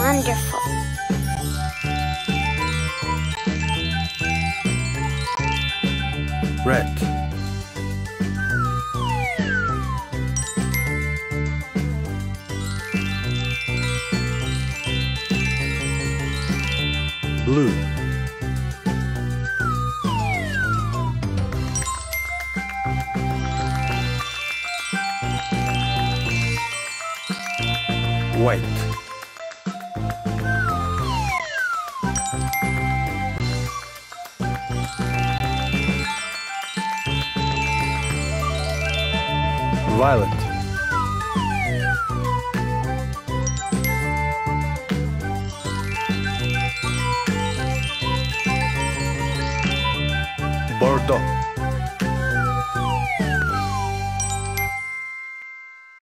wonderful. Red. Blue. White. Violet. Bordeaux.